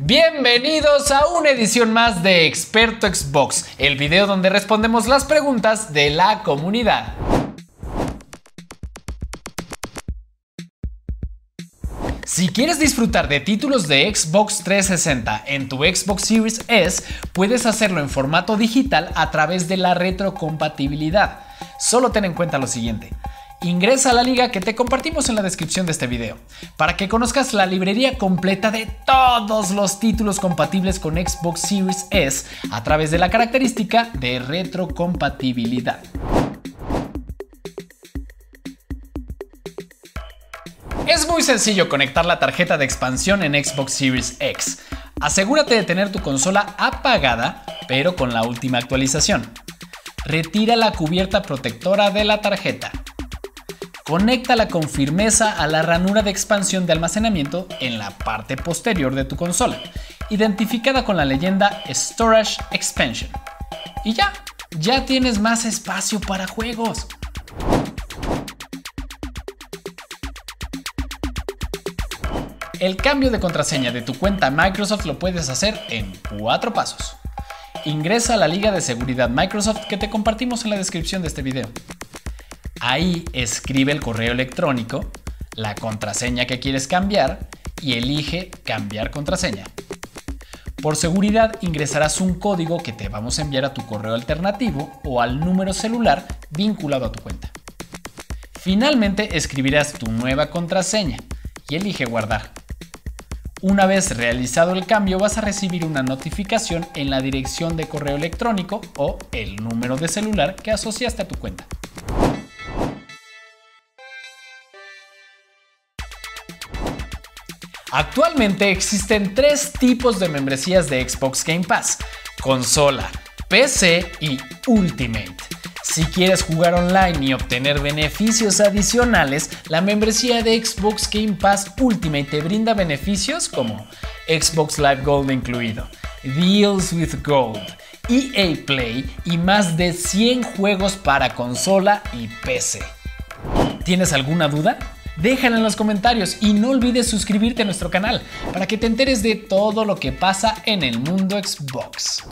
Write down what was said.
Bienvenidos a una edición más de Experto Xbox, el video donde respondemos las preguntas de la comunidad. Si quieres disfrutar de títulos de Xbox 360 en tu Xbox Series S, puedes hacerlo en formato digital a través de la retrocompatibilidad. Solo ten en cuenta lo siguiente. Ingresa a la liga que te compartimos en la descripción de este video, para que conozcas la librería completa de todos los títulos compatibles con Xbox Series S a través de la característica de retrocompatibilidad. Es muy sencillo conectar la tarjeta de expansión en Xbox Series X. Asegúrate de tener tu consola apagada, pero con la última actualización. Retira la cubierta protectora de la tarjeta. Conéctala con firmeza a la ranura de expansión de almacenamiento en la parte posterior de tu consola, identificada con la leyenda Storage Expansion. Y ya, ya tienes más espacio para juegos. El cambio de contraseña de tu cuenta Microsoft lo puedes hacer en cuatro pasos. Ingresa a la liga de seguridad Microsoft que te compartimos en la descripción de este video. Ahí escribe el correo electrónico, la contraseña que quieres cambiar y elige cambiar contraseña. Por seguridad ingresarás un código que te vamos a enviar a tu correo alternativo o al número celular vinculado a tu cuenta. Finalmente escribirás tu nueva contraseña y elige guardar. Una vez realizado el cambio vas a recibir una notificación en la dirección de correo electrónico o el número de celular que asociaste a tu cuenta. Actualmente existen tres tipos de membresías de Xbox Game Pass, consola, PC y Ultimate. Si quieres jugar online y obtener beneficios adicionales, la membresía de Xbox Game Pass Ultimate te brinda beneficios como Xbox Live Gold incluido, Deals with Gold, EA Play y más de 100 juegos para consola y PC. ¿Tienes alguna duda? Déjala en los comentarios y no olvides suscribirte a nuestro canal para que te enteres de todo lo que pasa en el mundo Xbox.